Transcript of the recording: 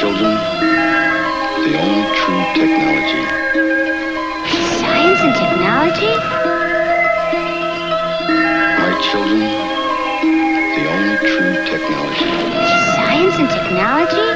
Children, the only true technology. Science and technology? My children, the only true technology. Science and technology?